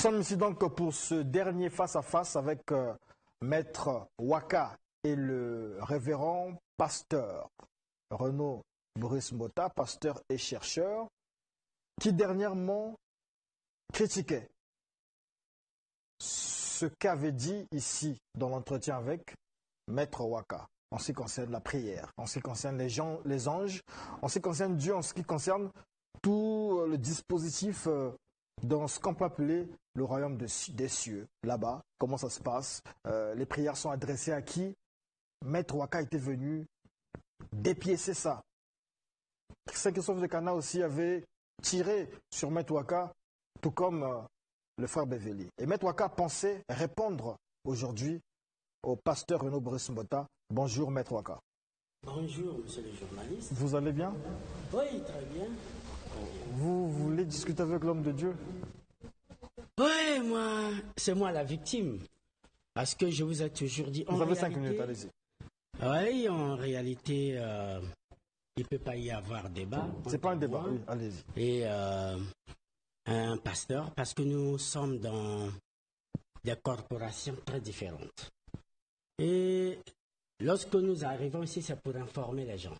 sommes ici donc pour ce dernier face-à-face avec euh, Maître Waka et le révérend pasteur Renaud Boris Mbota, pasteur et chercheur, qui dernièrement critiquait ce qu'avait dit ici dans l'entretien avec Maître Waka en ce qui concerne la prière, en ce qui concerne les, gens, les anges, en ce qui concerne Dieu, en ce qui concerne tout le dispositif euh, dans ce qu'on peut appeler le royaume des cieux, là-bas, comment ça se passe, euh, les prières sont adressées à qui? Maître Waka était venu dépiécer ça. Saint-Christophe de Cana aussi avait tiré sur Maître Waka, tout comme euh, le frère Beveli. Et Maître Waka pensait répondre aujourd'hui au pasteur Renaud Boris Mbota. Bonjour Maître Waka. Bonjour monsieur le journaliste. Vous allez bien? Oui, très bien. Vous voulez discuter avec l'homme de Dieu? Oui, moi, c'est moi la victime. Parce que je vous ai toujours dit. Vous avez cinq minutes, allez-y. Oui, en réalité, euh, il ne peut pas y avoir débat. C'est pas un débat, oui, allez-y. Et euh, un pasteur, parce que nous sommes dans des corporations très différentes. Et lorsque nous arrivons ici, c'est pour informer les gens.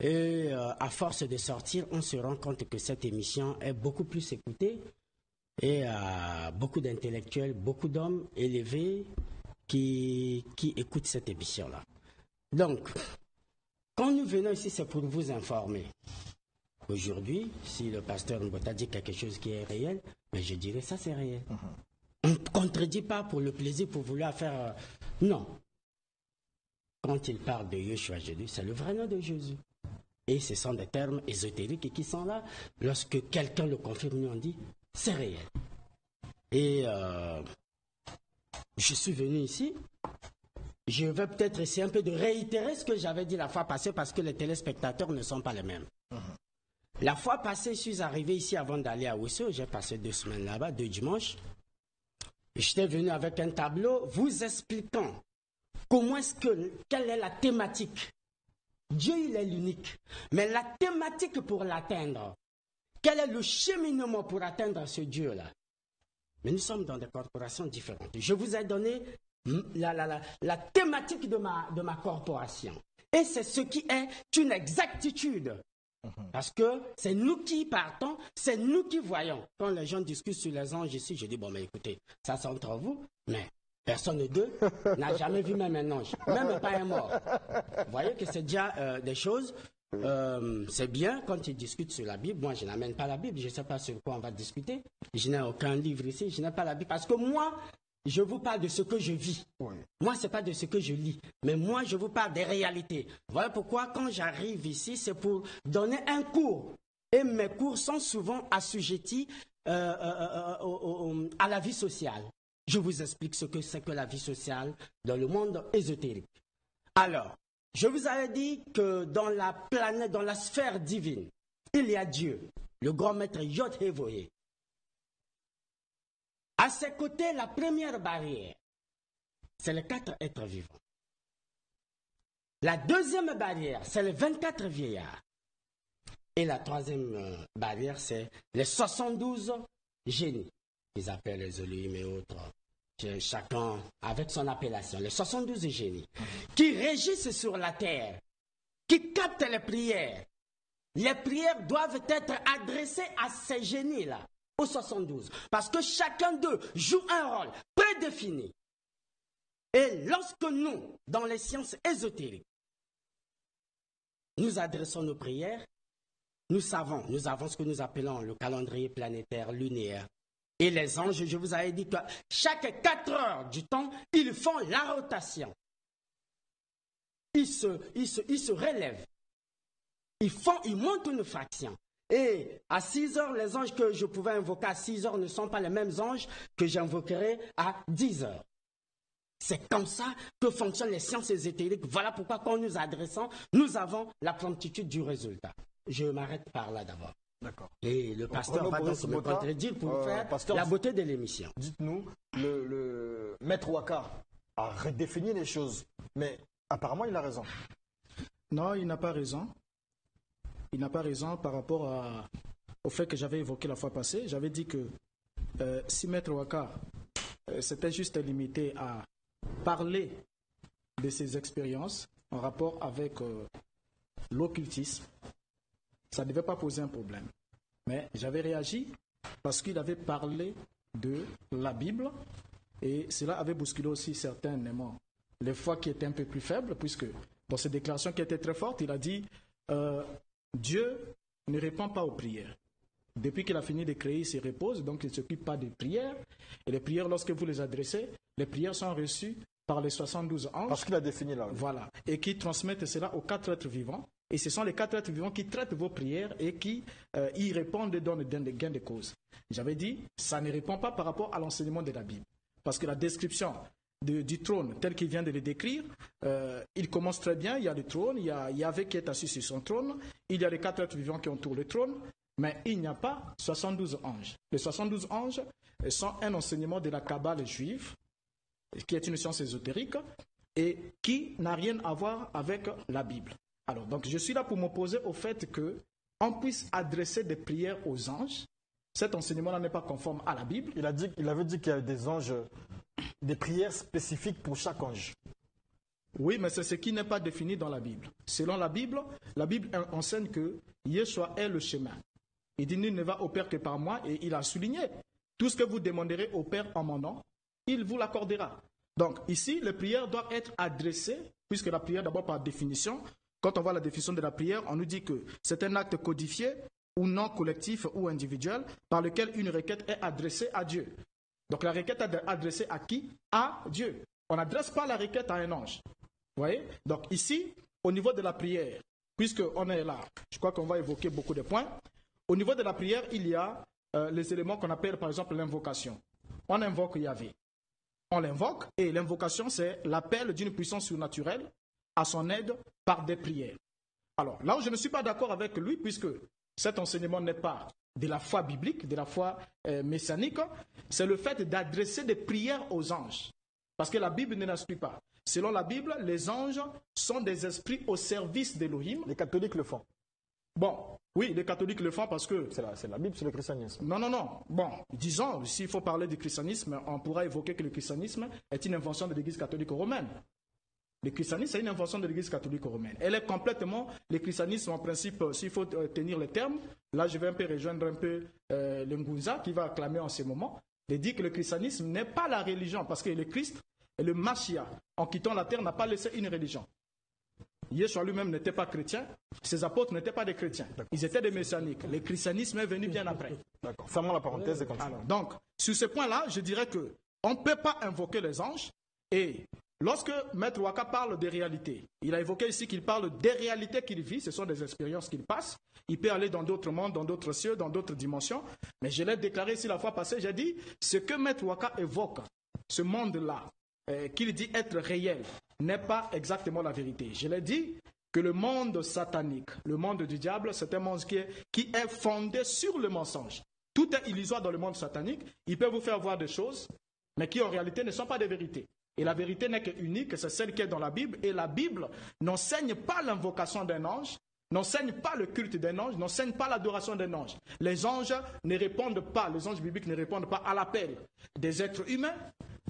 Et euh, à force de sortir, on se rend compte que cette émission est beaucoup plus écoutée et a beaucoup d'intellectuels, beaucoup d'hommes élevés qui, qui écoutent cette émission-là. Donc, quand nous venons ici, c'est pour vous informer. Aujourd'hui, si le pasteur Mbota dit quelque chose qui est réel, mais je dirais ça c'est réel. On ne contredit pas pour le plaisir, pour vouloir faire... Euh, non. Quand il parle de Yeshua Jésus, c'est le vrai nom de Jésus. Et ce sont des termes ésotériques qui sont là. Lorsque quelqu'un le confirme, nous on dit, c'est réel. Et euh, je suis venu ici. Je vais peut-être essayer un peu de réitérer ce que j'avais dit la fois passée parce que les téléspectateurs ne sont pas les mêmes. La fois passée, je suis arrivé ici avant d'aller à Ousso. J'ai passé deux semaines là-bas, deux dimanches. J'étais venu avec un tableau vous expliquant comment est-ce que, quelle est la thématique Dieu, il est l'unique. Mais la thématique pour l'atteindre, quel est le cheminement pour atteindre ce Dieu-là? Mais nous sommes dans des corporations différentes. Je vous ai donné la, la, thématique de ma, de ma corporation. Et c'est ce qui est une exactitude. Parce que c'est nous qui partons, c'est nous qui voyons. Quand les gens discutent sur les anges ici, je dis, bon, mais écoutez, ça c'est entre vous, mais Personne d'eux n'a jamais vu même un ange, même pas un mort. Vous voyez que c'est déjà euh, des choses. Euh, c'est bien quand ils discutent sur la Bible. Moi, je n'amène pas la Bible. Je ne sais pas sur quoi on va discuter. Je n'ai aucun livre ici. Je n'ai pas la Bible. Parce que moi, je vous parle de ce que je vis. Moi, ce n'est pas de ce que je lis. Mais moi, je vous parle des réalités. Voilà pourquoi, quand j'arrive ici, c'est pour donner un cours. Et mes cours sont souvent assujettis euh, à la vie sociale. Je vous explique ce que c'est que la vie sociale dans le monde ésotérique. Alors, je vous avais dit que dans la planète, dans la sphère divine, il y a Dieu, le grand maître Yod Hevoye. À ses côtés, la première barrière, c'est les quatre êtres vivants. La deuxième barrière, c'est les 24 vieillards. Et la troisième euh, barrière, c'est les 72 génies qu'ils appellent les Elohim et autres, chacun avec son appellation, les 72 génies, qui régissent sur la terre, qui captent les prières. Les prières doivent être adressées à ces génies-là, aux 72, parce que chacun d'eux joue un rôle prédéfini. Et lorsque nous, dans les sciences ésotériques, nous adressons nos prières, nous savons, nous avons ce que nous appelons le calendrier planétaire lunaire, et les anges, je vous avais dit que chaque quatre heures du temps, ils font la rotation. Ils se, ils se, ils se relèvent. Ils, font, ils montent une fraction. Et à 6 heures, les anges que je pouvais invoquer à 6 heures ne sont pas les mêmes anges que j'invoquerai à 10 heures. C'est comme ça que fonctionnent les sciences ésotériques. Voilà pourquoi quand nous adressons, nous avons la promptitude du résultat. Je m'arrête par là d'abord. D'accord. Et le pasteur va donc me contredire pour euh, faire la beauté de l'émission. Dites-nous, le, maître Waka a redéfini les choses, mais apparemment il a raison. Non, il n'a pas raison. Il n'a pas raison par rapport au fait que j'avais évoqué la fois passée. J'avais dit que euh, si Maître Waka euh, s'était juste limité à parler de ses expériences en rapport avec euh, l'occultisme, ça ne devait pas poser un problème. Mais j'avais réagi parce qu'il avait parlé de la Bible et cela avait bousculé aussi certainement les foi qui étaient un peu plus faibles, puisque dans ses déclarations qui étaient très fortes, il a dit euh, Dieu ne répond pas aux prières. Depuis qu'il a fini de créer, il se repose, donc il ne s'occupe pas des prières. Et les prières, lorsque vous les adressez, les prières sont reçues par les 72 anges. Parce qu'il a défini là. Voilà. Et qui transmettent cela aux quatre êtres vivants. Et ce sont les quatre êtres vivants qui traitent vos prières et qui euh, y répondent dans le gain de cause. J'avais dit, ça ne répond pas par rapport à l'enseignement de la Bible. Parce que la description du trône tel qu'il vient de le décrire, euh, il commence très bien. Il y a le trône, il y a Yahvé qui est assis sur son trône, il y a les quatre êtres vivants qui entourent le trône, mais il n'y a pas 72 anges. Les 72 anges sont un enseignement de la Kabbale juive, qui est une science ésotérique, et qui n'a rien à voir avec la Bible. Alors, donc, je suis là pour m'opposer au fait que on puisse adresser des prières aux anges. Cet enseignement-là n'est pas conforme à la Bible. Il, a dit, il avait dit qu'il y avait des anges, des prières spécifiques pour chaque ange. Oui, mais c'est ce qui n'est pas défini dans la Bible. Selon la Bible, la Bible enseigne que Yeshua est le chemin. Il dit, nul ne va au Père que par moi, et il a souligné, tout ce que vous demanderez au Père en mon nom, il vous l'accordera. Donc ici, les prières doivent être adressées, puisque la prière, d'abord par définition, quand on voit la définition de la prière, on nous dit que c'est un acte codifié ou non collectif ou individuel par lequel une requête est adressée à Dieu. Donc la requête est adressée à qui? À Dieu. On n'adresse pas la requête à un ange. Vous voyez? Donc ici, au niveau de la prière, puisqu'on est là, je crois qu'on va évoquer beaucoup de points. Au niveau de la prière, il y a euh, les éléments qu'on appelle par exemple l'invocation. On invoque Yahvé. On l'invoque et l'invocation, c'est l'appel d'une puissance surnaturelle à son aide par des prières. Alors là où je ne suis pas d'accord avec lui, puisque cet enseignement n'est pas de la foi biblique, de la foi euh, messianique, c'est le fait d'adresser des prières aux anges. Parce que la Bible ne l'instruit pas. Selon la Bible, les anges sont des esprits au service d'Élohim. Les catholiques le font. Bon, oui, les catholiques le font parce que... C'est la, la, Bible, c'est le christianisme. Non, non, non. Bon, disons, s'il faut parler du christianisme, on pourra évoquer que le christianisme est une invention de l'Église catholique romaine. Le christianisme, c'est une invention de l'Église catholique romaine. Elle est complètement, le christianisme, en principe, s'il faut euh, tenir les termes, là je vais un peu rejoindre un peu euh, le Ngunza qui va acclamer en ce moment, de dire que le christianisme n'est pas la religion, parce que le Christ et le Machia, en quittant la terre, n'a pas laissé une religion. Yeshua lui-même n'était pas chrétien, ses apôtres n'étaient pas des chrétiens, ils étaient des messianiques. Le christianisme est venu bien après. D'accord, fermons la parenthèse et continuons. donc, sur ce point-là, je dirais que on ne peut pas invoquer les anges et Lorsque Maître Waka parle des réalités, il a évoqué ici qu'il parle des réalités qu'il vit, ce sont des expériences qu'il passe. Il peut aller dans d'autres mondes, dans d'autres cieux, dans d'autres dimensions. Mais je l'ai déclaré ici la fois passée, j'ai dit, ce que Maître Waka évoque, ce monde-là, euh, qu'il dit être réel, n'est pas exactement la vérité. Je l'ai dit que le monde satanique, le monde du diable, c'est un monde qui est, qui est fondé sur le mensonge. Tout est illusoire dans le monde satanique. Il peut vous faire voir des choses, mais qui en réalité ne sont pas des vérités. Et la vérité n'est qu'unique, c'est celle qui est dans la Bible. Et la Bible n'enseigne pas l'invocation d'un ange, n'enseigne pas le culte d'un ange, n'enseigne pas l'adoration d'un ange. Les anges ne répondent pas, les anges bibliques ne répondent pas à l'appel des êtres humains.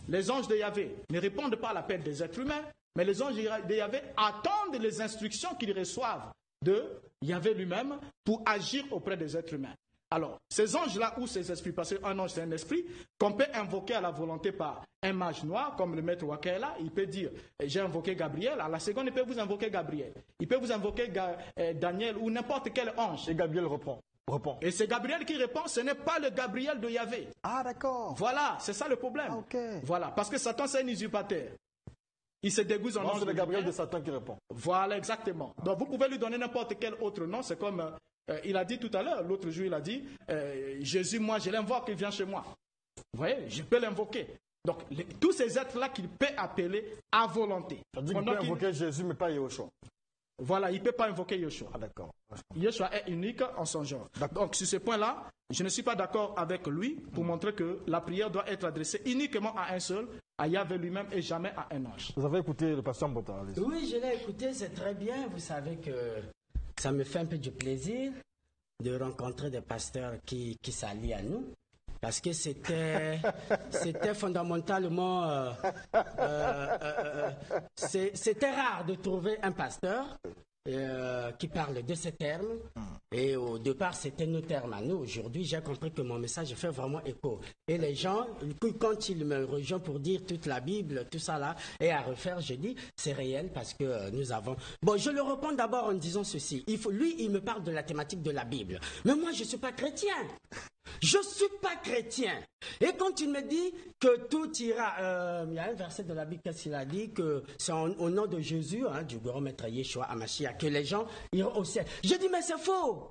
Les anges de Yahvé ne répondent pas à l'appel des êtres humains, mais les anges de Yahvé attendent les instructions qu'ils reçoivent de Yahvé lui-même pour agir auprès des êtres humains. Alors, ces anges-là ou ces esprits, parce qu'un ange c'est un esprit, qu'on peut invoquer à la volonté par un mage noir, comme le maître Wakela, il peut dire j'ai invoqué Gabriel, à la seconde il peut vous invoquer Gabriel. Il peut vous invoquer euh, Daniel ou n'importe quel ange. Et Gabriel reprend. Reprend. Et c'est Gabriel qui répond, ce n'est pas le Gabriel de Yahvé. Ah d'accord. Voilà, c'est ça le problème. Ah, voilà, parce que Satan c'est un usurpateur. Il se dégoûte en ange. C'est le Gabriel de Satan qui répond. Voilà, exactement. Donc vous pouvez lui donner n'importe quel autre nom, c'est comme euh, il a dit tout à l'heure, l'autre jour, il a dit, euh, Jésus, moi, je l'invoque, il vient chez moi. Vous voyez, je peux l'invoquer. Donc, tous ces êtres-là qu'il peut appeler à volonté. Ça dit qu'il peut invoquer Jésus, mais pas Yeshua. Voilà, il ne peut pas invoquer Yeshua. Ah, d'accord. Yeshua est unique en son genre. Donc, sur ce point-là, je ne suis pas d'accord avec lui pour montrer que la prière doit être adressée uniquement à un seul, à Yahvé lui-même et jamais à un ange. Vous avez écouté le pasteur Mbota Oui, je l'ai écouté, c'est très bien. Vous savez que ça me fait un peu du plaisir de rencontrer des pasteurs qui, qui s'allient à nous. parce que c'était, c'était fondamentalement, euh, euh, euh, c'était rare de trouver un pasteur qui parle de ces termes. Et au départ, c'était nos termes à nous. Aujourd'hui, j'ai compris que mon message fait vraiment écho. Et les gens, quand ils me rejoignent pour dire toute la Bible, tout ça là, et à refaire, je dis, c'est réel parce que nous avons... Bon, je le réponds d'abord en disant ceci. Il faut, lui, il me parle de la thématique de la Bible. Mais moi, je ne suis pas chrétien. Je ne suis pas chrétien. Et quand il me dit que tout ira, euh, il y a un verset de la Bible qui a dit? Que c'est au nom de Jésus, hein, du grand maître Yeshua Amashia, que les gens iront au ciel. Je dis, mais c'est faux.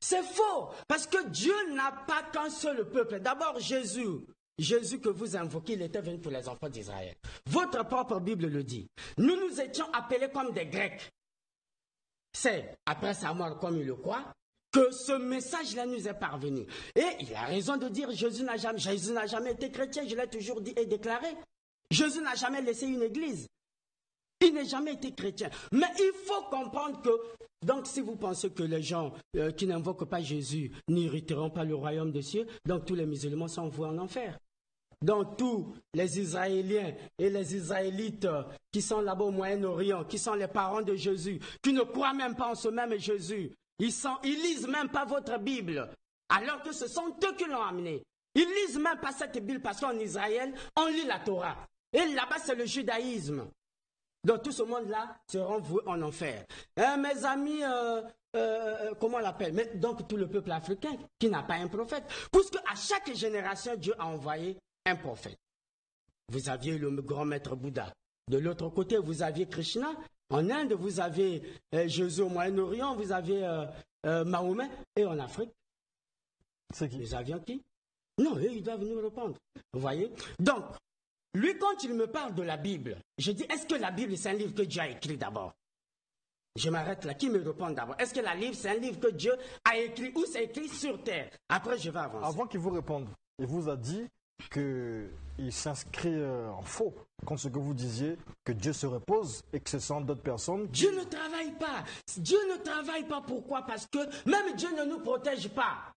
C'est faux. Parce que Dieu n'a pas qu'un seul peuple. D'abord, Jésus. Jésus que vous invoquez, il était venu pour les enfants d'Israël. Votre propre Bible le dit. Nous nous étions appelés comme des Grecs. C'est, après sa mort, comme il le croit, que ce message-là nous est parvenu. Et il a raison de dire Jésus n'a jamais, Jésus n'a jamais été chrétien, je l'ai toujours dit et déclaré. Jésus n'a jamais laissé une église. Il n'a jamais été chrétien. Mais il faut comprendre que, donc si vous pensez que les gens euh, qui n'invoquent pas Jésus n'hériteront pas le royaume des cieux, donc tous les musulmans sont voués en enfer. Donc tous les Israéliens et les Israélites euh, qui sont là-bas au Moyen-Orient, qui sont les parents de Jésus, qui ne croient même pas en ce même Jésus, ils, sont, lisent même pas votre Bible, alors que ce sont eux qui l'ont amené. Ils lisent même pas cette Bible parce qu'en Israël, on lit la Torah. Et là-bas, c'est le judaïsme. Donc tout ce monde-là seront voués en enfer. Hein, mes amis, euh, euh, comment on l'appelle? Donc tout le peuple africain qui n'a pas un prophète. Puisque à chaque génération, Dieu a envoyé un prophète. Vous aviez le grand maître Bouddha. De l'autre côté, vous aviez Krishna. En Inde, vous avez euh, Jésus au Moyen-Orient, vous avez euh, euh, Mahomet. Et en Afrique, c'est qui? Nous avions qui? Non, eux, ils doivent nous répondre. Vous voyez? Donc, lui, quand il me parle de la Bible, je dis, est-ce que la Bible, c'est un livre que Dieu a écrit d'abord? Je m'arrête là. Qui me répond d'abord? Est-ce que la Bible, c'est un livre que Dieu a écrit ou c'est écrit sur terre? Après, je vais avancer. Avant qu'il vous réponde, il vous a dit qu'il s'inscrit euh, en faux contre ce que vous disiez, que Dieu se repose et que ce sont d'autres personnes. Dieu ne travaille pas. Dieu ne travaille pas. Pourquoi? Parce que même Dieu ne nous protège pas.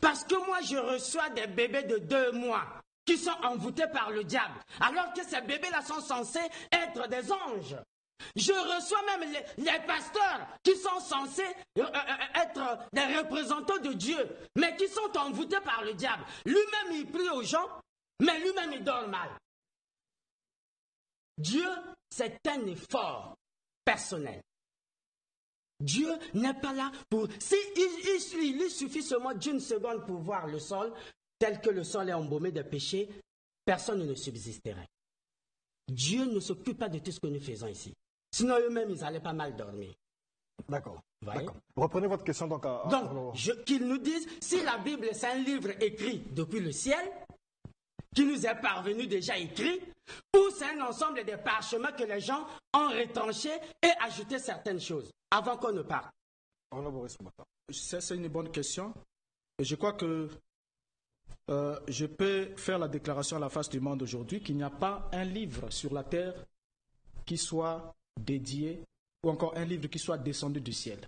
Parce que moi, je reçois des bébés de deux mois qui sont envoûtés par le diable, alors que ces bébés-là sont censés être des anges. Je reçois même les, pasteurs qui sont censés euh, euh, être des représentants de Dieu, mais qui sont envoûtés par le diable. Lui-même, il prie aux gens, mais lui-même, il dort mal. Dieu, c'est un effort personnel. Dieu n'est pas là pour... Si il, suffit seulement d'une seconde pour voir le sol, tel que le sol est embaumé de péché, personne ne subsisterait. Dieu ne s'occupe pas de tout ce que nous faisons ici. Sinon, eux-mêmes, ils allaient pas mal dormir. D'accord. Reprenez votre question donc. À, donc, qu'ils nous disent si la Bible c'est un livre écrit depuis le ciel, qui nous est parvenu déjà écrit, ou c'est un ensemble de parchemins que les gens ont retranchés et ajouté certaines choses avant qu'on ne parte. C'est une bonne question. Et je crois que euh, je peux faire la déclaration à la face du monde aujourd'hui qu'il n'y a pas un livre sur la terre qui soit dédié ou encore un livre qui soit descendu du ciel.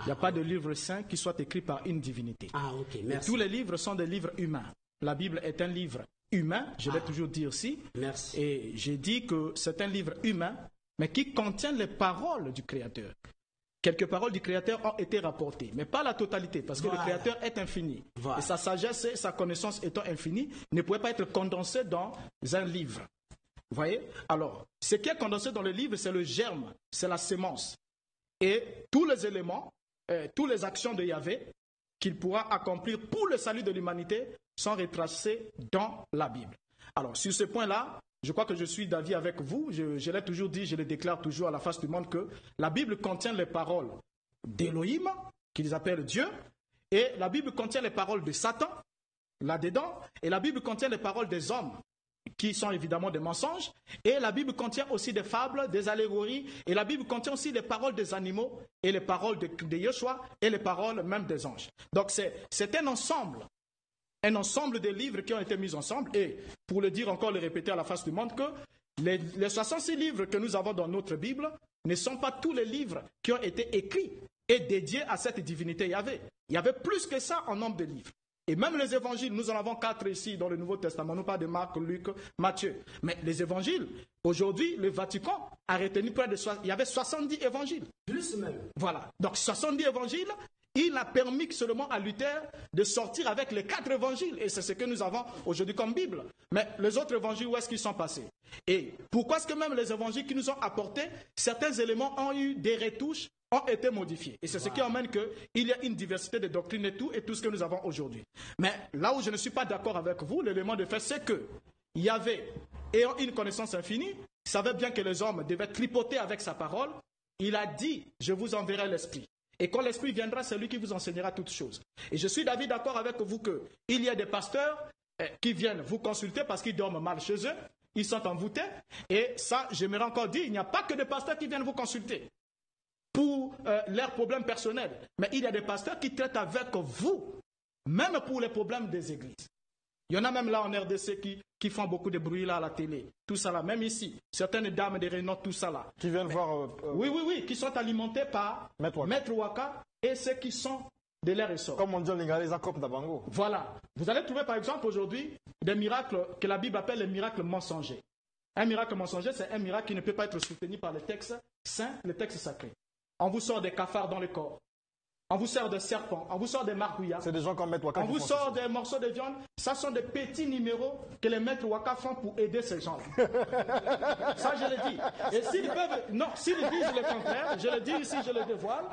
Il n'y a pas de livre saint qui soit écrit par une divinité. Ah, ok, merci. tous les livres sont des livres humains. La Bible est un livre humain, je vais ah. toujours dire aussi. Merci. Et j'ai dit que c'est un livre humain, mais qui contient les paroles du Créateur. Quelques paroles du Créateur ont été rapportées, mais pas la totalité, parce que le Créateur est infini. Et sa sagesse et sa connaissance étant infinie, ne pouvaient pas être condensées dans un livre. Vous voyez? Alors, ce qui est condensé dans le livre, c'est le germe, c'est la sémence. Et tous les éléments, euh, toutes les actions de Yahvé qu'il pourra accomplir pour le salut de l'humanité sont retracées dans la Bible. Alors, sur ce point-là, je crois que je suis d'avis avec vous. Je, l'ai toujours dit, je le déclare toujours à la face du monde que la Bible contient les paroles d'Élohim, qu'ils appellent Dieu, et la Bible contient les paroles de Satan, là-dedans, et la Bible contient les paroles des hommes, qui sont évidemment des mensonges. Et la Bible contient aussi des fables, des allégories. Et la Bible contient aussi les paroles des animaux et les paroles de, de Yeshua et les paroles même des anges. Donc c'est un ensemble, un ensemble de livres qui ont été mis ensemble. Et pour le dire encore, le répéter à la face du monde, que les, les 66 livres que nous avons dans notre Bible ne sont pas tous les livres qui ont été écrits et dédiés à cette divinité Yahvé. Il y avait plus que ça en nombre de livres. Et même les évangiles, nous en avons quatre ici dans le Nouveau Testament, non pas de Marc, Luc, Matthieu. Mais les évangiles, aujourd'hui, le Vatican a retenu près de... Il y avait 70 évangiles. Plus même. Voilà. Donc 70 évangiles, il a permis seulement à Luther de sortir avec les quatre évangiles. Et c'est ce que nous avons aujourd'hui comme Bible. Mais les autres évangiles, où est-ce qu'ils sont passés? Et pourquoi est-ce que même les évangiles qui nous ont apporté, certains éléments ont eu des retouches ont été modifiés. Et c'est ce qui emmène qu'il y a une diversité de doctrines et tout, et tout ce que nous avons aujourd'hui. Mais là où je ne suis pas d'accord avec vous, l'élément de fait, c'est que il y avait, ayant une connaissance infinie, savait bien que les hommes devaient tripoter avec sa parole. Il a dit, je vous enverrai l'Esprit. Et quand l'Esprit viendra, c'est lui qui vous enseignera toutes choses. Et je suis David d'accord avec vous qu'il y a des pasteurs eh, qui viennent vous consulter parce qu'ils dorment mal chez eux, ils sont envoûtés. Et ça, j'aimerais encore dire, il n'y a pas que des pasteurs qui viennent vous consulter pour euh, leurs problèmes personnels. Mais il y a des pasteurs qui traitent avec vous, même pour les problèmes des églises. Il y en a même là en RDC qui, qui font beaucoup de bruit là à la télé. Tout ça là, même ici. Certaines dames des réunions, tout ça là. Qui viennent voir. Euh, euh, oui, oui, oui, qui sont alimentés par Maître Waka, et ceux qui sont de l'air et sort. Comme on dit en les d'Abango. Voilà. Vous allez trouver par exemple aujourd'hui des miracles que la Bible appelle les miracles mensongers. Un miracle mensonger, c'est un miracle qui ne peut pas être soutenu par les textes saints, les textes sacrés. On vous sort des cafards dans le corps. On vous sort des serpents, on vous sort des margouillas. C'est des gens comme Maître Waka. On vous sort des morceaux de viande. Ça sont des petits numéros que les maîtres Waka font pour aider ces gens. ça, je le dis. Et s'ils peuvent. Non, s'ils disent le contraire, je le dis ici, je le dévoile.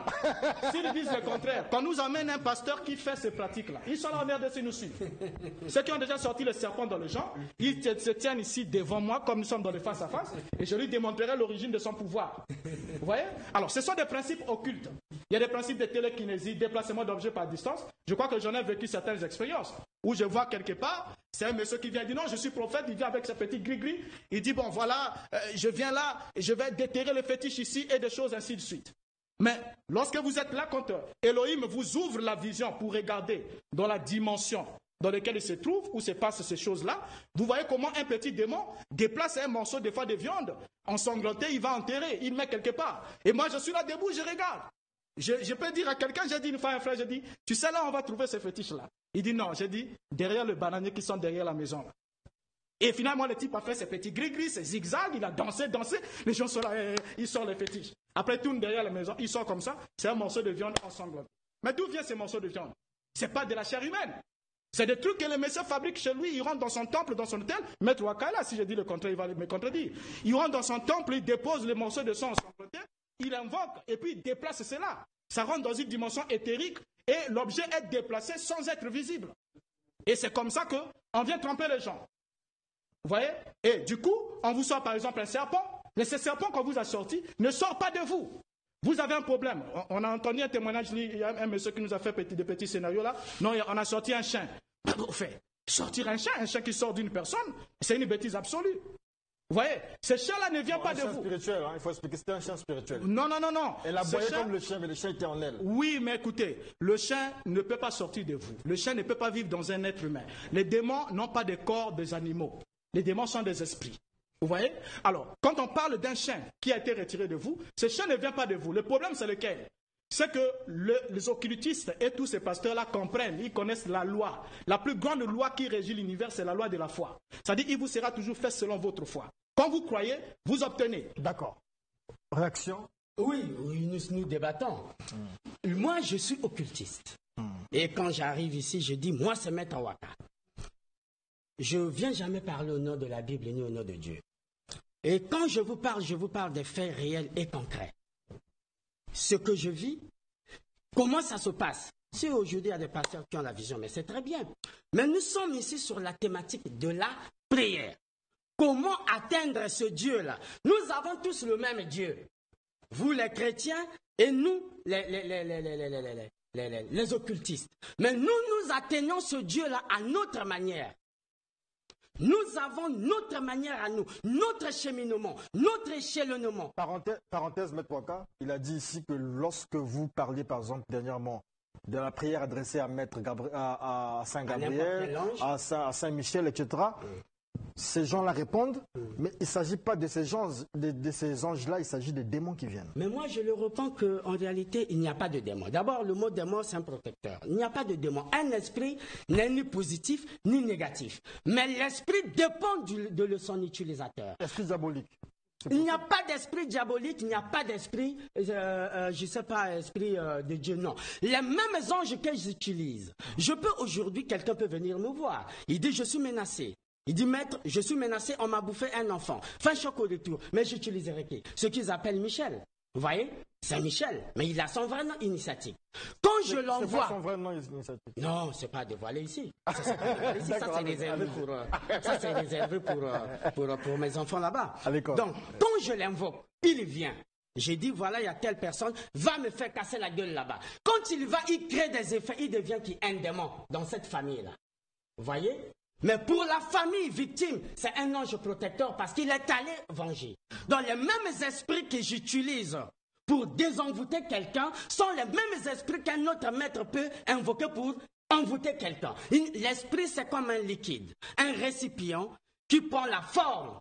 S'ils disent le contraire, quand nous amène un pasteur qui fait ces pratiques-là, ils sont là en RDC, nous suivent. Ceux qui ont déjà sorti le serpent dans les gens, ils se tiennent ici devant moi, comme nous sommes dans le face-à-face, et je lui démontrerai l'origine de son pouvoir. Vous voyez? Alors, ce sont des principes occultes. Il y a des principes de télékinésie déplacement d'objets par distance. Je crois que j'en ai vécu certaines expériences où je vois quelque part, c'est un monsieur qui vient dire non, je suis prophète, il vient avec sa petite gris-gris, il dit bon voilà, euh, je viens là, je vais déterrer le fétiche ici et des choses ainsi de suite. Mais lorsque vous êtes là, quand Elohim vous ouvre la vision pour regarder dans la dimension dans laquelle il se trouve, où se passent ces choses-là, vous voyez comment un petit démon déplace un morceau de fois de viande, ensanglanté, il va enterrer, il met quelque part. Et moi, je suis là debout, je regarde. Je, peux dire à quelqu'un, j'ai dit une fois à un frère, j'ai dit, tu sais là, on va trouver ces fétiches-là. Il dit non, j'ai dit, derrière le bananier qui sont derrière la maison. Là. Et finalement, le type a fait ses petits gris-gris, ses zigzags, il a dansé, dansé. Les gens sont là, eh, eh, il sort les fétiches. Après, il tourne derrière la maison, il sort comme ça. C'est un morceau de viande ensanglanté. Mais d'où vient ces morceaux de viande? C'est pas de la chair humaine. C'est des trucs que le monsieur fabrique chez lui. Il rentre dans son temple, dans son hôtel. Maître Wakala, si je dis le contraire, il va me contredire. Il rentre dans son temple, il dépose les morceaux de sang ensanglanté il invoque et puis il déplace cela. Ça rentre dans une dimension éthérique et l'objet est déplacé sans être visible. Et c'est comme ça qu'on vient tromper les gens. Vous voyez? Et du coup, on vous sort par exemple un serpent, mais ce serpent qu'on vous a sorti ne sort pas de vous. Vous avez un problème. On a entendu un témoignage, il y a un monsieur qui nous a fait des petits scénarios là. Non, on a sorti un chien. Fait. Sortir un chien, un chien qui sort d'une personne, c'est une bêtise absolue. Vous voyez, ce chien-là ne vient pas de vous. spirituel, hein, il faut expliquer, c'était un chien spirituel. Non, non, non, non. Elle a boyé comme le chien, mais le chien était en elle. Oui, mais écoutez, le chien ne peut pas sortir de vous. Le chien ne peut pas vivre dans un être humain. Les démons n'ont pas de corps des animaux. Les démons sont des esprits. Vous voyez? Alors, quand on parle d'un chien qui a été retiré de vous, ce chien ne vient pas de vous. Le problème, c'est lequel? C'est que les occultistes et tous ces pasteurs-là comprennent, ils connaissent la loi. La plus grande loi qui régit l'univers, c'est la loi de la foi. C'est-à-dire, il vous sera toujours fait selon votre foi. Quand vous croyez, vous obtenez. D'accord. Réaction? Oui, nous, nous débattons. Hmm. Moi, je suis occultiste. Hmm. Et quand j'arrive ici, je dis, moi, c'est Maître Waka. Je ne viens jamais parler au nom de la Bible ni au nom de Dieu. Et quand je vous parle, je vous parle des faits réels et concrets ce que je vis, comment ça se passe. Si aujourd'hui il y a des pasteurs qui ont la vision, mais c'est très bien. Mais nous sommes ici sur la thématique de la prière. Comment atteindre ce Dieu-là Nous avons tous le même Dieu. Vous les chrétiens et nous les, les occultistes. Mais nous, nous atteignons ce Dieu-là à notre manière. Nous avons notre manière à nous, notre cheminement, notre échelonnement. Parenthèse, parenthèse Maître Waka, il a dit ici que lorsque vous parliez, par exemple, dernièrement, de la prière adressée à, Maître à, Saint Gabriel, à, Saint, Michel, etc., ces gens-là répondent, mais il ne s'agit pas de ces gens, de, de ces anges-là, il s'agit des démons qui viennent. Mais moi, je le réponds qu'en réalité, il n'y a pas de démon. D'abord, le mot démon, c'est un protecteur. Il n'y a pas de démon. Un esprit n'est ni positif ni négatif. Mais l'esprit dépend du- de son utilisateur. Esprit diabolique. Il n'y a pas d'esprit diabolique, il n'y a pas d'esprit, euh, euh, je ne sais pas, esprit euh, de Dieu, non. Les mêmes anges que j'utilise. Je peux aujourd'hui, quelqu'un peut venir me voir. Il dit, je suis menacé. Il dit, maître, je suis menacé, on m'a bouffé un enfant. Fin choc au retour. Mais j'utiliserai qui? Ce qu'ils appellent Michel. Vous voyez? C'est Michel. Mais il a son vrai nom initiatique. Quand je C'est l'envoie. son vrai nom initiatique. Non, c'est pas dévoilé ici. Ça, c'est pas dévoilé ici. Ça, D'accord, c'est avec- réservé pour, euh, ça, c'est réservé pour, euh, pour, pour mes enfants là-bas. Donc, quand je l'invoque, il vient. J'ai dit, voilà, il y a telle personne, va me faire casser la gueule là-bas. Quand il va, il crée des effets, il devient qui? Un démon dans cette famille-là. Vous voyez? Mais pour la famille victime, c'est un ange protecteur parce qu'il est allé venger. Donc les mêmes esprits que j'utilise pour désenvoûter quelqu'un sont les mêmes esprits qu'un autre maître peut invoquer pour envoûter quelqu'un. L'esprit, c'est comme un liquide, un récipient qui prend la forme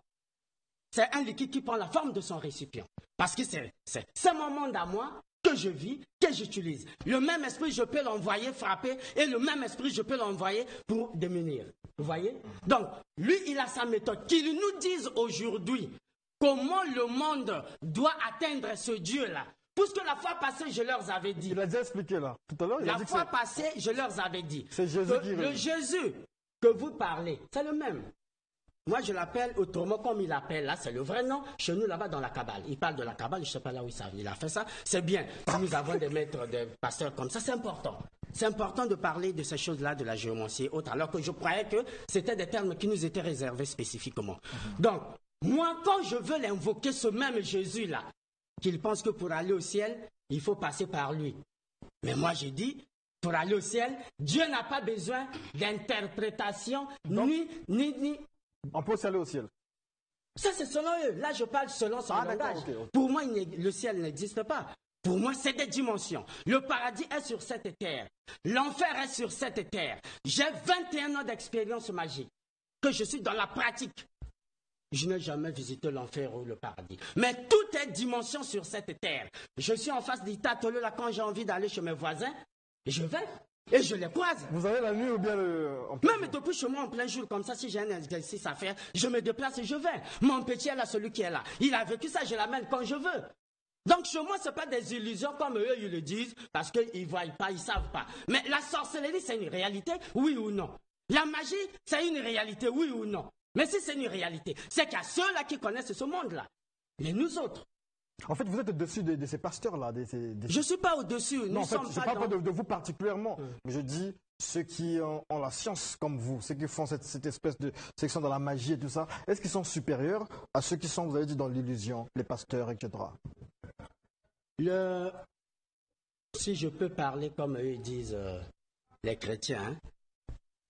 c'est un liquide qui prend la forme de son récipient. Parce que c'est c'est ce moment à moi que je vis, que j'utilise. Le même esprit, je peux l'envoyer frapper et le même esprit, je peux l'envoyer pour démunir. Vous voyez? Donc, lui, il a sa méthode. Qu'il nous dise aujourd'hui comment le monde doit atteindre ce Dieu-là. Puisque la fois passée, je leur avais dit. Il a déjà expliqué là. Tout à l'heure, il a La dit fois passée, je leur avais dit. C'est Jésus que qui Le. Jésus que vous parlez, c'est le même. Moi, je l'appelle autrement comme il l'appelle là, c'est le vrai nom. Chez nous, là-bas, dans la Kabbale. Il parle de la Kabbale, je ne sais pas là où il, a fait ça. C'est bien. Nous avons des maîtres, des pasteurs comme ça, c'est important. C'est important de parler de ces choses-là, de la géomancie et autres, alors que je croyais que c'était des termes qui nous étaient réservés spécifiquement. Donc, moi, quand je veux l'invoquer, ce même Jésus-là, qu'il pense que pour aller au ciel, il faut passer par lui. Mais moi, j'ai dit, pour aller au ciel, Dieu n'a pas besoin d'interprétation, ni, ni, ni. On peut aller au ciel. Ça, c'est selon eux. Là, je parle selon son Ah, langage. Pour moi, il le ciel n'existe pas. Pour moi, c'est des dimensions. Le paradis est sur cette terre. L'enfer est sur cette terre. J'ai 21 ans d'expérience magique. Que je suis dans la pratique. Je n'ai jamais visité l'enfer ou le paradis. Mais tout est dimension sur cette terre. Je suis en face d'Itatolo, là, quand j'ai envie d'aller chez mes voisins, je vais et je les croise. Vous avez la nuit ou bien le. Même depuis chez moi en plein jour, comme ça, si j'ai un exercice à faire, je me déplace et je vais. Mon petit est là, celui qui est là. Il a vécu ça, je l'amène quand je veux. Donc chez moi, ce n'est pas des illusions comme eux, ils le disent, parce qu'ils ne voient pas, ils ne savent pas. Mais la sorcellerie, c'est une réalité, oui ou non? La magie, c'est une réalité, oui ou non? Mais si c'est une réalité, c'est qu'il y a ceux-là qui connaissent ce monde-là. Mais nous autres, En fait, vous êtes au-dessus de, de ces pasteurs-là. Des, je ne suis pas au-dessus. Non, en fait, je ne parle pas de, de vous particulièrement, mais je dis ceux qui ont, ont la science comme vous, ceux qui font cette, cette espèce de section dans la magie et tout ça, est-ce qu'ils sont supérieurs à ceux qui sont, vous avez dit, dans l'illusion, les pasteurs, etc. Le... Si je peux parler comme eux disent euh, les chrétiens, hein,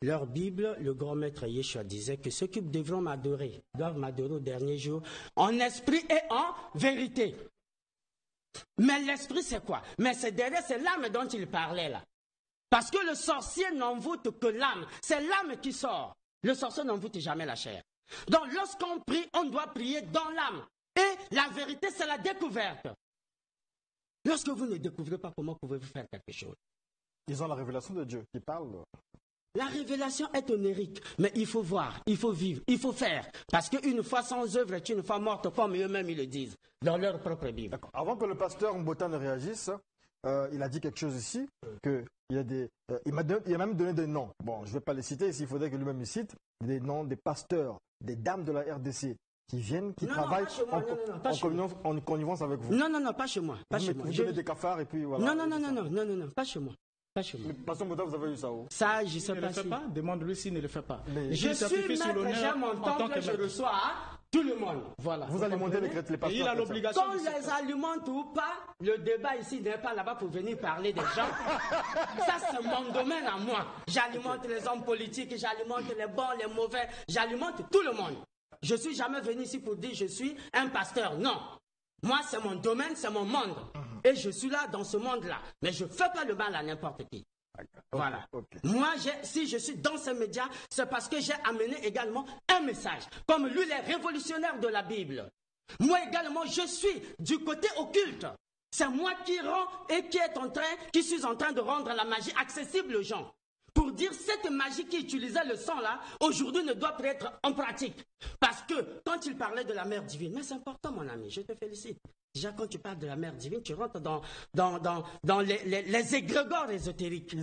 leur Bible, le grand maître Yeshua disait que ceux qui devront m'adorer doivent m'adorer au dernier jour en esprit et en vérité. Mais l'esprit, c'est quoi? Mais c'est derrière, c'est l'âme dont il parlait là. Parce que le sorcier n'envoûte que l'âme. C'est l'âme qui sort. Le sorcier n'envoûte jamais la chair. Donc lorsqu'on prie, on doit prier dans l'âme. Et la vérité, c'est la découverte. Lorsque vous ne découvrez pas comment pouvez-vous faire quelque chose Ils ont la révélation de Dieu qui parle. La révélation est onérique, mais il faut voir, il faut vivre, il faut faire. Parce qu'une foi sans œuvre est une foi morte, comme eux-mêmes ils le disent dans leur propre Bible. Avant que le pasteur Mbota ne réagisse, euh, il a dit quelque chose ici, que il, y a des, euh, il, m'a don- il a même donné des noms. Bon, je ne vais pas les citer, s'il faudrait que lui-même les cite, des noms des pasteurs, des dames de la RDC qui viennent, qui Non, travaillent moi, en, non, non, non, pas en chez connivence, en connivence avec vous. Non, non, non, pas chez moi. Pas vous chez mettez- moi. vous Je- donnez des cafards et puis voilà. Non, non, non, non, non, non, non, non, pas chez moi. Pas chez moi. Mais Mbota, vous avez eu ça où Ça, je ne sais ne pas le fait si. pas, demande-lui s'il ne le fait pas. Mais- Je suis maître, l'honneur j'ai mon en tant temple, que je maître. reçois à tout le monde. Voilà. Vous Vous alimentez les, les Et pasteurs. il a l'obligation. Qu'on les alimente ou pas, le débat ici n'est pas là-bas pour venir parler des gens. Ça, c'est mon domaine à moi. J'alimente les hommes politiques, j'alimente les bons, les mauvais, j'alimente tout le monde. Je suis jamais venu ici pour dire je suis un pasteur. Non. Moi, c'est mon domaine, c'est mon monde. Et je suis là dans ce monde-là. Mais je ne fais pas le mal à n'importe qui. Voilà. Moi, si je suis dans ces médias, c'est parce que j'ai amené également un message. Comme lui, les révolutionnaires de la Bible. Moi également, je suis du côté occulte. C'est moi qui rend et qui est en train, qui suis en train de rendre la magie accessible aux gens. Pour dire cette magie qui utilisait le sang là, aujourd'hui ne doit plus être en pratique. Parce que quand il parlait de la mère divine, mais c'est important mon ami, je te félicite. Déjà quand tu parles de la mère divine, tu rentres dans, dans, dans, dans les, les, les égrégores ésotériques.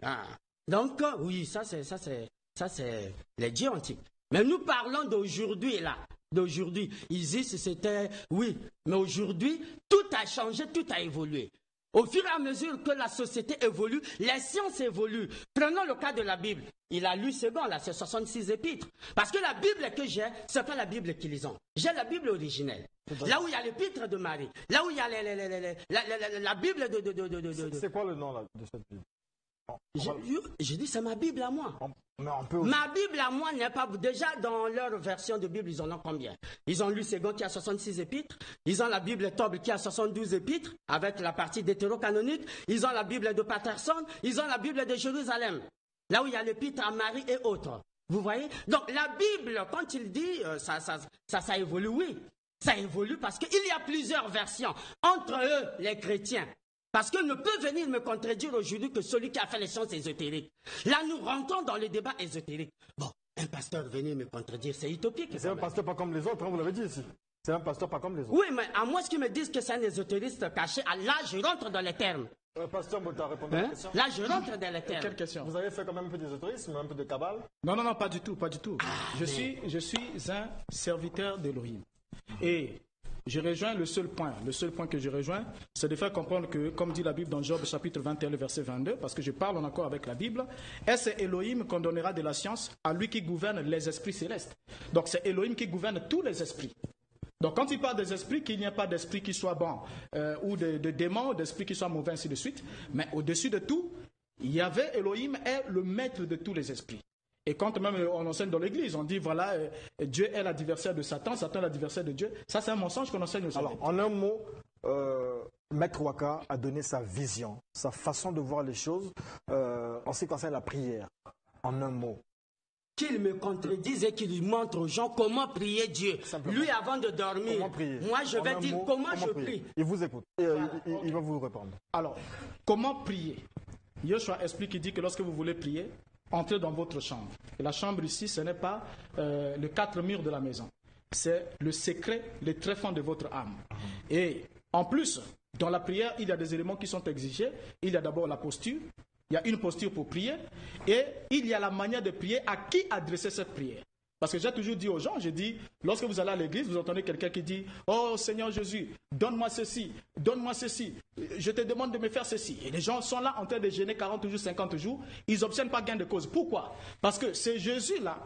Ah. Donc, euh, oui, ça c'est, ça c'est, ça c'est les dieux antiques. Mais nous parlons d'aujourd'hui là. D'aujourd'hui. Isis, c'était, oui. Mais aujourd'hui, tout a changé, tout a évolué. Au fur et à mesure que la société évolue, les sciences évoluent. Prenons le cas de la Bible. Il a lu, c'est bon, là, c'est 66 épîtres. Parce que la Bible que j'ai, c'est pas la Bible qu'ils lisent. J'ai la Bible originelle. Là où il y a l'épître de Marie. Là où il y a les- les- les- les- les- la, Bible de, de, de, C'est quoi le nom là, de cette Bible? J'ai dit, c'est ma Bible à moi. on- Mais on peut Ma Bible à moi n'est pas. Déjà, dans leur version de Bible, ils en ont combien? Ils ont lu Second qui a 66 épîtres. Ils ont la Bible Toble qui a 72 épîtres, avec la partie d'hétérocanonique. Ils ont la Bible de Patterson. Ils ont la Bible de Jérusalem. Là où il y a l'épître à Marie et autres. Vous voyez? Donc, la Bible, quand il dit euh, ça, ça, ça, ça évolue, oui. Ça évolue parce qu'il y a plusieurs versions. Entre eux, les chrétiens. Parce que ne peut venir me contredire aujourd'hui que celui qui a fait les sciences ésotériques. Là, nous rentrons dans le débat ésotérique. Bon, un pasteur venir me contredire, c'est utopique. C'est un pasteur pas comme les autres, hein, vous l'avez dit ici. C'est un pasteur pas comme les autres. Oui, mais à moins qu'ils me disent que c'est un ésotériste caché, là, je rentre dans les termes. Euh, pasteur Bota, répondez à la Hein? question. Là, je rentre dans les Quelle termes. question? Vous avez fait quand même un peu d'ésotérisme, un peu de cabale? Non, non, non, pas du tout, pas du tout. Ah, je, suis, je suis un serviteur d'Elohim. Et je rejoins le seul point, le seul point que je rejoins, c'est de faire comprendre que, comme dit la Bible dans Job chapitre 21, le verset 22, parce que je parle en accord avec la Bible, et c'est Elohim qu'on donnera de la science à lui qui gouverne les esprits célestes? Donc c'est Elohim qui gouverne tous les esprits. Donc quand il parle des esprits, qu'il n'y ait pas d'esprit qui soit bon, euh, ou de, de démons, ou d'esprits qui soient mauvais, ainsi de suite. Mais au-dessus de tout, Yahvé Elohim est le maître de tous les esprits. Et quand même euh, on enseigne dans l'église, on dit voilà, euh, Dieu est l'adversaire de Satan, Satan est l'adversaire de Dieu. Ça, c'est un mensonge qu'on enseigne aux Alors, en un mot, euh, Maître Waka a donné sa vision, sa façon de voir les choses euh, en ce qui concerne la prière. En un mot. Qu'il me contredise et qu'il montre aux gens comment prier Dieu. Simplement. Lui, avant de dormir, Comment prier? moi, je En vais dire mot, comment, je prier? prie. Il vous écoute. Et, il, il- il va vous répondre. Alors, comment prier? Yoshua explique, il dit que lorsque vous voulez prier, entrez dans votre chambre. Et la chambre ici, ce n'est pas euh, les quatre murs de la maison. C'est le secret, le tréfonds de votre âme. Et en plus, dans la prière, il y a des éléments qui sont exigés. Il y a d'abord la posture. Il y a une posture pour prier. Et il y a la manière de prier, à qui adresser cette prière. Parce que j'ai toujours dit aux gens, j'ai dit, lorsque vous allez à l'église, vous entendez quelqu'un qui dit, oh Seigneur Jésus, donne-moi ceci, donne-moi ceci, je te demande de me faire ceci. Et les gens sont là en train de gêner 40 jours, 50 jours, ils n'obtiennent pas gain de cause. Pourquoi? Parce que c'est Jésus-là,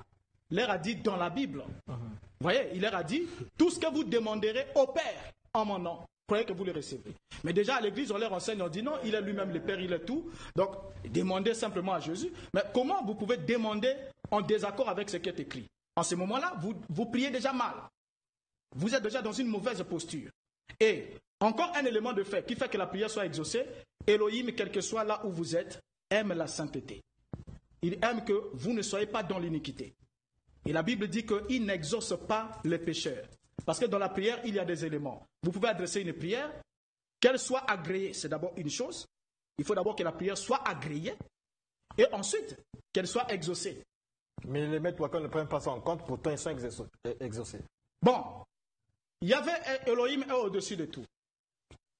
leur a dit dans la Bible. Vous voyez, il leur a dit, tout ce que vous demanderez au Père en mon nom, croyez que vous le recevrez. Mais déjà à l'église, on leur enseigne, on dit non, il est lui-même le Père, il est tout. Donc, demandez simplement à Jésus. Mais comment vous pouvez demander en désaccord avec ce qui est écrit? En ce moment-là, vous, priez déjà mal. Vous êtes déjà dans une mauvaise posture. Et encore un élément de fait qui fait que la prière soit exaucée, Elohim, quel que soit là où vous êtes, aime la sainteté. Il aime que vous ne soyez pas dans l'iniquité. Et la Bible dit qu'il n'exauce pas les pécheurs. Parce que dans la prière, il y a des éléments. Vous pouvez adresser une prière, qu'elle soit agréée, c'est d'abord une chose. Il faut d'abord que la prière soit agréée, et ensuite qu'elle soit exaucée. Mais les maîtres ne prennent pas ça en compte, pourtant ils sont exaucés. exaucés. Bon, Yahvé Elohim est au-dessus de tout.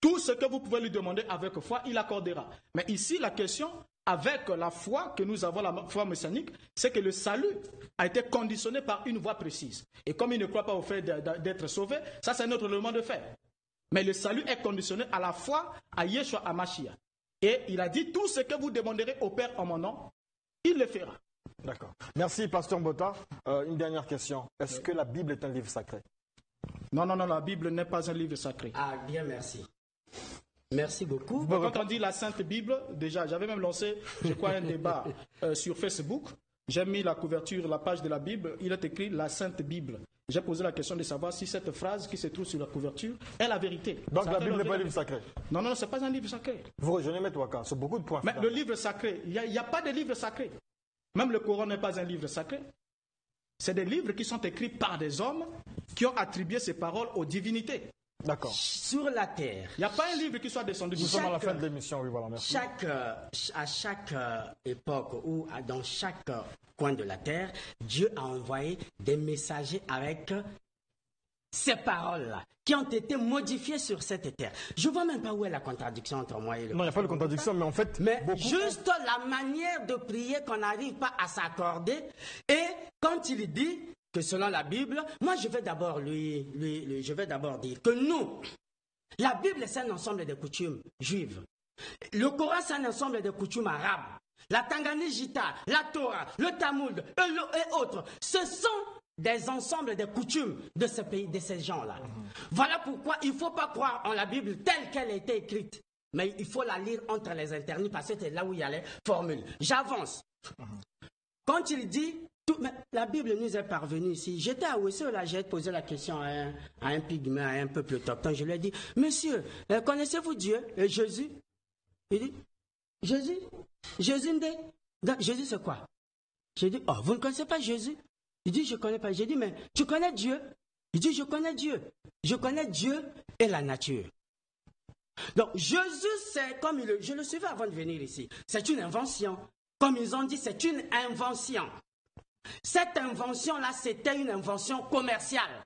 Tout ce que vous pouvez lui demander avec foi, il accordera. Mais ici, la question, avec la foi que nous avons, la foi messianique, c'est que le salut a été conditionné par une voie précise. Et comme il ne croit pas au fait d'être sauvé, ça c'est notre élément de fait. Mais le salut est conditionné à la foi à Yeshua Amashia. Et il a dit, tout ce que vous demanderez au Père en mon nom, il le fera. D'accord. Merci, Pasteur Bota. Euh, une dernière question. Est-ce que la Bible est un livre sacré? Non, non, non, la Bible n'est pas un livre sacré. Ah, bien, merci. Merci beaucoup. Bon, quand on dit la Sainte Bible, déjà, j'avais même lancé, je crois, un débat euh, sur Facebook. J'ai mis la couverture, la page de la Bible. Il est écrit la Sainte Bible. J'ai posé la question de savoir si cette phrase qui se trouve sur la couverture est la vérité. Donc Ça la Bible n'est pas un livre sacré. Non, non, non, c'est pas un livre sacré. Vous rejoignez Maître Waka sur beaucoup de points. Mais finalement. le livre sacré, il n'y a, il y a pas de livre sacré. Même le Coran n'est pas un livre sacré. C'est des livres qui sont écrits par des hommes qui ont attribué ces paroles aux divinités. D'accord. Sur la terre, Il n'y a pas un livre qui soit descendu du Nous sommes à la fin de l'émission, oui, voilà, merci. chaque, à chaque euh, époque ou dans chaque euh, coin de la terre, Dieu a envoyé des messagers avec euh, ces paroles-là qui ont été modifiées sur cette terre. Je vois même pas où est la contradiction entre moi et le Non, il n'y a pas de contradiction, mais en fait, Mais juste la manière de prier qu'on n'arrive pas à s'accorder. Et quand il dit que selon la Bible, moi je vais d'abord lui, lui- lui- je vais d'abord dire que nous, la Bible c'est un ensemble de coutumes juives. Le Coran c'est un ensemble de coutumes arabes. La Tanganijita, la Torah, le et, le- et autres, ce sont des ensembles de coutumes de ce pays, de ces gens-là. Voilà pourquoi il ne faut pas croire en la Bible telle qu'elle a été écrite. Mais il faut la lire entre les internies parce que c'est là où il y a les formules. J'avance. Quand il dit, la Bible nous est parvenue ici. J'étais à Ouesseux, là, j'ai posé la question à un, à un pygmée, à un peuple autochtone. Je lui ai dit, Monsieur, euh, connaissez-vous Dieu? Et Jésus Il dit, Jésus? Jésus Jésus, c'est quoi? J'ai dit, oh, vous ne connaissez pas Jésus? Il dit, je ne connais pas. J'ai dit, mais tu connais Dieu? Il dit, je connais Dieu. Je connais Dieu et la nature. Donc Jésus, c'est comme il je le suivais avant de venir ici, c'est une invention. Comme ils ont dit, c'est une invention. Cette invention-là, c'était une invention commerciale,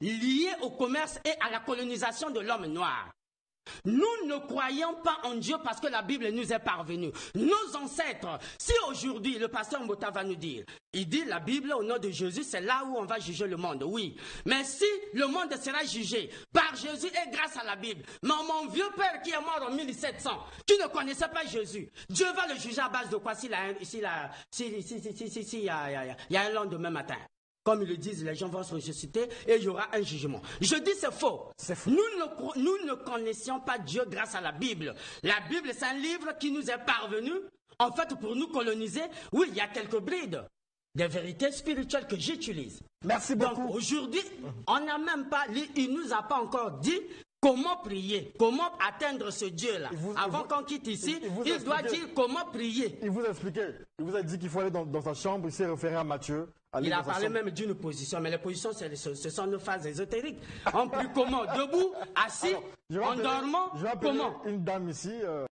liée au commerce et à la colonisation de l'homme noir. Nous ne croyons pas en Dieu parce que la Bible nous est parvenue. Nos ancêtres, si aujourd'hui le pasteur Mbota va nous dire, il dit la Bible au nom de Jésus, c'est là où on va juger le monde, oui. Mais si le monde sera jugé par Jésus et grâce à la Bible, mon vieux père qui est mort en 1700, tu ne connaissais pas Jésus, Dieu va le juger à base de quoi s'il s'il a, si, si, si, si, si, si, a, il y a un lendemain matin comme ils le disent, les gens vont se ressusciter et il y aura un jugement. Je dis c'est faux. Nous ne, nous ne connaissions pas Dieu grâce à la Bible. La Bible, c'est un livre qui nous est parvenu, en fait, pour nous coloniser. Oui, il y a quelques brides, des vérités spirituelles que j'utilise. Merci Donc beaucoup. aujourd'hui, on n'a même pas, il nous a pas encore dit comment prier, comment atteindre ce Dieu-là? Avant qu'on quitte ici, il- doit dire comment prier. Il vous a expliqué. Il vous a dit qu'il faut aller dans, dans sa chambre, il s'est référé à Matthieu. Il a parlé même d'une position, mais les positions, ce, sont nos phases ésotériques. En plus comment? Debout, assis, vais en appeler- dormant, comment? une dame ici. euh,